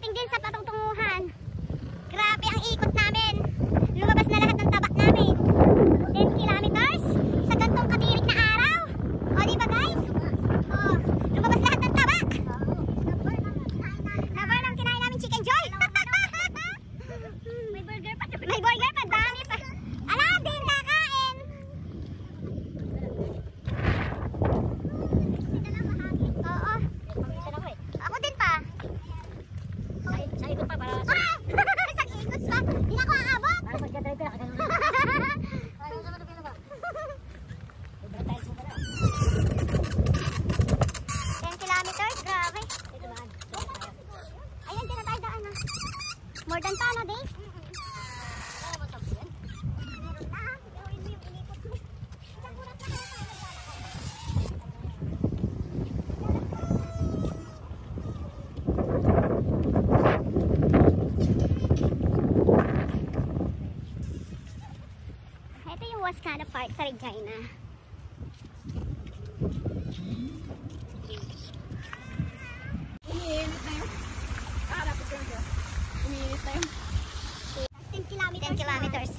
nakatinggin sa patungtunguhan. Grabe ang ikot namin. Lumabas na lahat ng tabak namin. 10 kilometers. Park sa Regina. Umiinit na yun. Kakalapit ko lang siya. Umiinit na yun. 10 kilometers. 10 kilometers.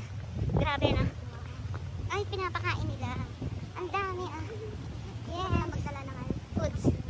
Grabe na. Ay, pinapakain nila. Ang dami ah. Yeah, magdala ano, foods.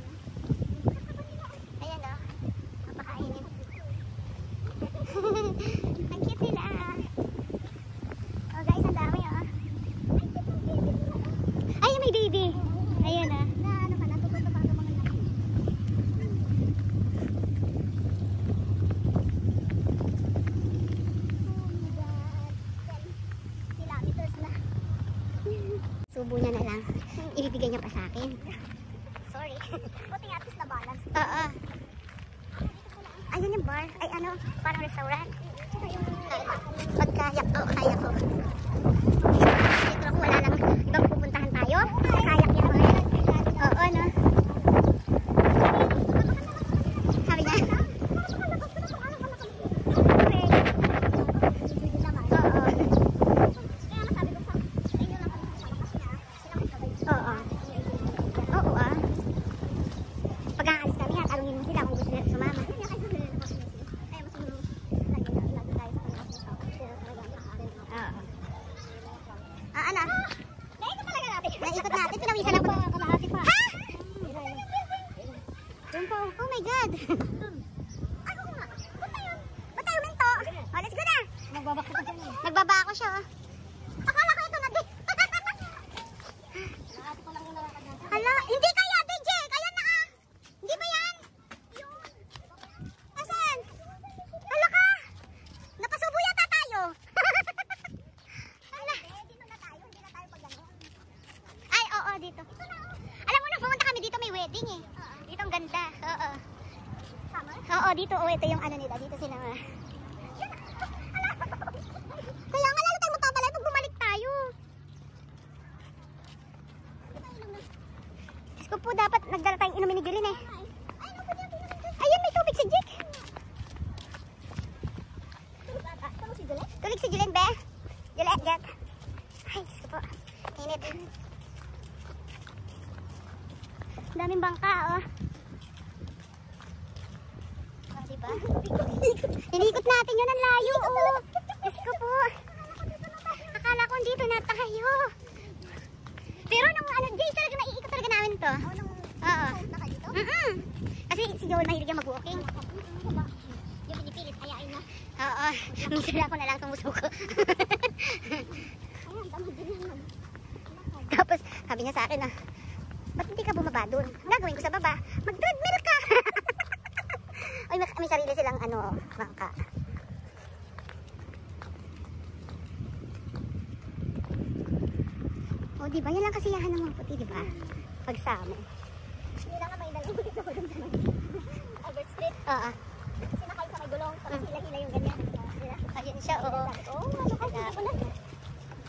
Oo, dito. Oh, ito yung ano nila. Dito sila. ah. Kaya nga lalo tayo magpapalay pag bumalik tayo. Diyos ko po, dapat nagdala tayong inumin ni Jolene eh. Ayun, may tubig si Jake. Tulig si Jolene, be. Jolene, get. Ay, Diyos ko po. Init. Daming bangka, oh. Oh, diba? Inikot natin yun ang layo, oh. Diyos ko po. Akala ko dito na tayo. Pero nung ano, Jay, talaga naiikot talaga namin to. Oo. Mm -mm. Kasi si Joel mahilig yung mag-walking. Yung pinipilit, ayain na. Oo. Minsan ako na lang tumusuko. Tapos, sabi niya sa akin ah, ba't hindi ka bumaba doon? Gagawin ko sa baba, mag-treadmill may, may sarili silang ano, bangka. O, di ba? Yan lang kasiyahan ng mga puti, di ba? Pagsamo. Hindi lang may dalawang dito ko dun sa Albert Street. Oo. Sinakay sa may gulong. Tapos hila-hila yung ganyan. Ayun siya, oo. Oo, ano ka?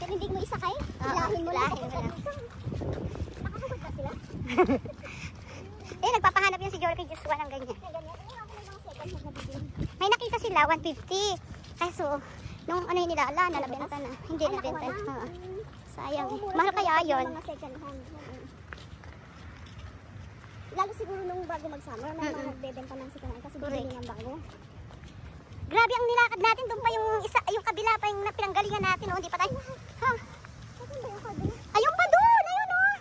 Hindi mo isakay. Oo, Lahin mo lang. lahin mo lang. Nakakabot na sila. Eh, nagpapahanap yan si Joel kay Joshua ng ganyan. Ganyan. May nakita sila, 150. Kaso, nung ano yun nila, ala, nalabenta na. Hindi nabenta. na. Oo. Sayang. Mura Mahal kaya yung yun. Lalo siguro nung bago mag-summer, may mga nagbebenta ng second hand kasi bibili ng bago. Grabe ang nilakad natin. Doon pa yung isa, yung kabila pa yung pinanggalingan natin. Oh. Hindi pa tayo. Ha? Saan ba yung card mo? Ayun pa doon. Ayun oh.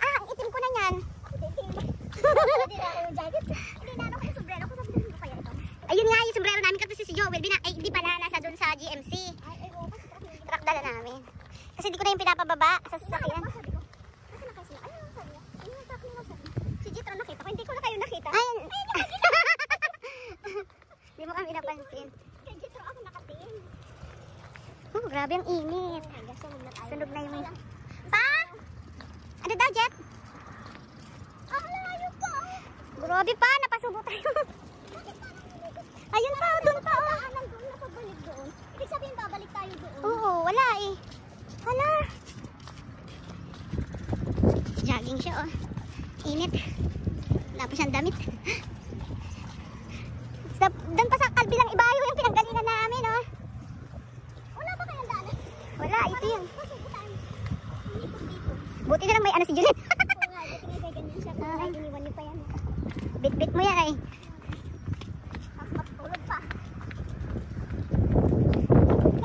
Ah, ang itim ko na yan. Hindi na ako yung jacket. Hindi na ako yung sombrero ko. Sabi ko kaya ito. Ayun nga yung sombrero si Joel. Bina, ay, hindi pala nasa doon sa GMC. Ay. Truck dala namin. Kasi di ko na yung pinapababa sa sasakyan. Na. Ano niya? Ano niya? Si Jitro nakita ko. Hindi ko na kayo nakita. Ay, Hindi mo kami napansin. Kaya dito ako nakatingin. Oh, grabe ang init. Sunog na na yung... Pa? Ano daw, Jet? Ah, layo pa. Grabe pa, napasubo tayo. Ayun pa, oh, doon pa. Oh. Daanan doon na pabalik doon. Ibig sabihin, babalik tayo doon. Oo, wala eh. Hala. Jogging siya, oh. Init. Wala pa siyang damit. Doon pa sa kalbilang ibayo yung pinanggalingan namin, oh. Wala ba kayang daanan? Wala, ito yun. Buti na lang may ano si Juliet. Oo nga, buti nga ganyan siya. Kaya iniwan niyo pa yan. Bit-bit mo yan, eh. Matulog pa.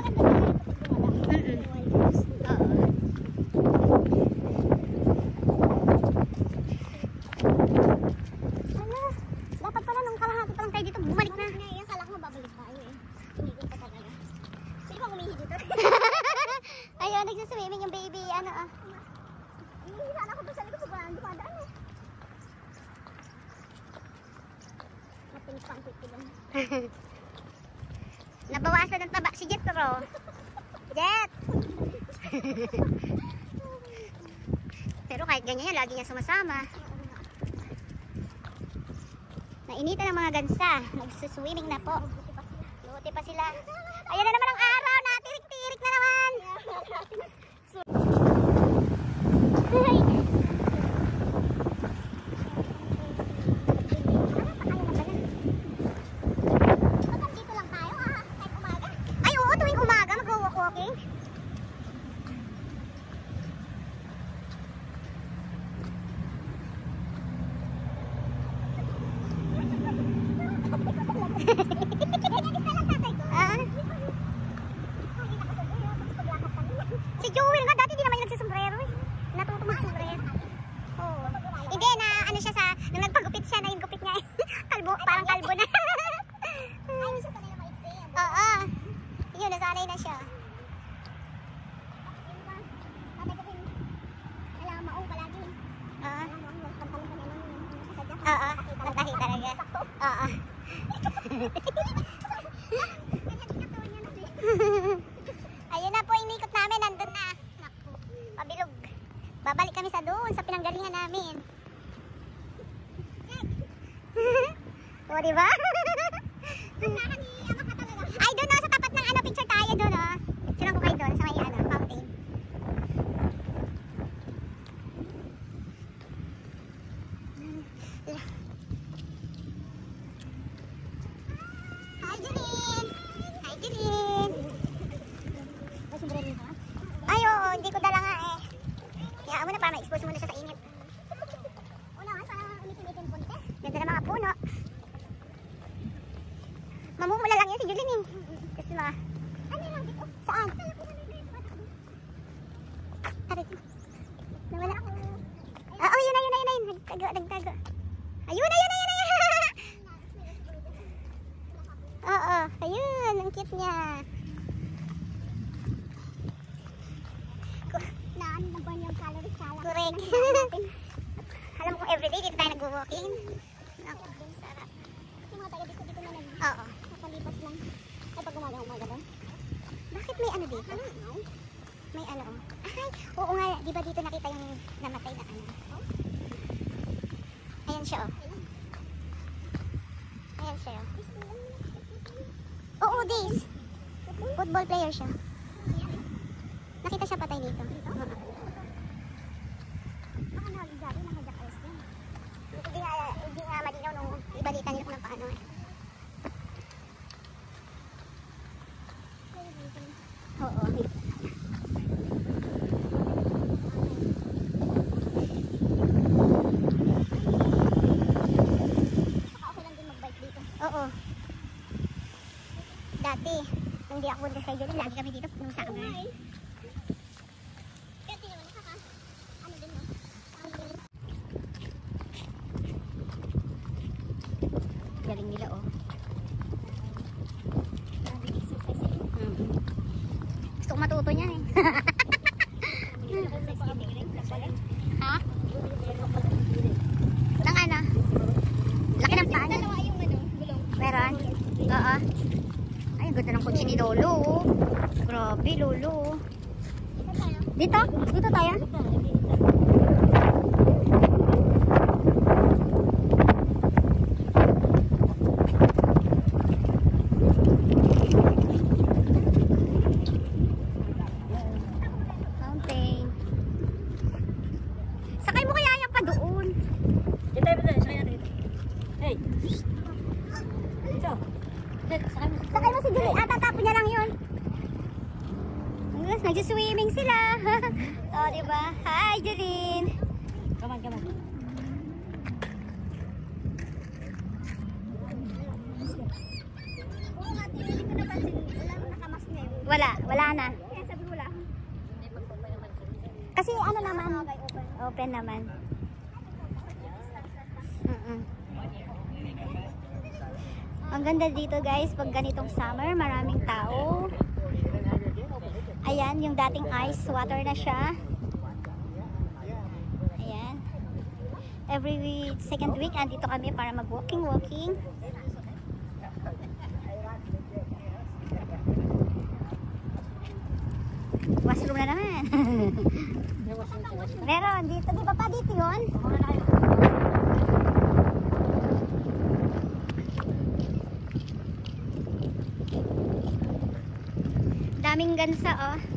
Mm-mm. Oo. Hala, dapat pala nung kalahati pa lang tayo dito, bumalik na. Ngayon, kala ko babalik tayo eh. Inikot pa talaga. Sino bang umihi dito? Ayun, nagsaswimming yung baby, ano ah. Ihihi sana ako doon sa likod. Sobrang dumadaan eh. Matimpang pitilan. Nabawasan ng taba si Jet pero. Jet! pero kahit ganyan yan, lagi niya sumasama. Nainitan ang mga gansa. Nagsuswimming na po. Buti pa sila. Ayan na naman ang araw. Natirik-tirik na naman. Ay. Ba't dito lang tayo ah? Kahit umaga. Ay, oo, tuwing umaga mag-walk-walking. Ah, si Joel nga, dati di naman yung nagsisombrero eh. Natuto mag-sombrero. Oo. Hindi, na ano siya sa, nung nagpagupit siya na yung gupit niya eh. kalbo, parang kalbo na. Ay, siya sanay na maiksi. Oo. Yun, nasanay na siya. Oo. Talaga. Ayun na po, inikot namin. Nandun na. Naku, pabilog. Babalik kami sa doon, sa pinanggalingan namin. o, diba? Unahan ni Ama ka talaga. Ay, doon o, sa tapat ng ano, picture tayo doon o. Sinang ko kayo doon, sa may ano, fountain. Hi, Jeline! Hi, Jeline! May sombrero ka? Ay, oo, hindi ko dala nga eh. Kaya mo na para ma-expose muna siya sa init. Una nga, sana umitin-itin punte. Ganda ng mga puno. Mamumula lang yan si Juline eh. Kasi mga, Ano lang dito? saan? Kala ko ano yung bata ko. Aray. Nawala. Ah, oh, yun na, yun na, yun na, yun. Nagtago, nagtago. Ayun na, yun na, yun na, yun. Oo, ayun, ang cute niya. Ku- Na ano ba yung calories? Correct. Alam ko everyday dito tayo nag-walking. Ako, sarap. Yung mga taga dito dito na nag Oo. nakalipas lang. Ay, pag umaga umaga ba? Bakit may ano dito? May ano? Ay, oo nga. Di ba dito nakita yung namatay na ano? Ayan siya, oh. Ayan siya, oh. Oo, this. Football player siya. Nakita siya patay dito. Oo. Baka nagagabi na kajak ayos din. Hindi nga, hindi nga malinaw nung ibalita nila kung ng paano eh. Oo. Baka okay lang din mag-bike dito. Oo. Dati, nung di ako punta sa Julie, lagi kami dito nung summer. Kaya tingnan mo, nakaka, ano din no? Ang bilis. Galing nila, oh. Nag-exercise eh. Mm. Gusto ko matuto niyan eh. Dito? Dito tayo? Nag-swimming sila. o, oh, diba? Hi, Jeline. Come on, come on. Wala, wala na. Kasi ano naman? Open naman. Mm. Ang ganda dito guys, pag ganitong summer, maraming tao. Ayan, yung dating ice water na siya. Ayan. Every week, second week, andito kami para mag-walking-walking. Washroom na naman. Meron, dito. Di ba pa dito yun? aming gansa oh.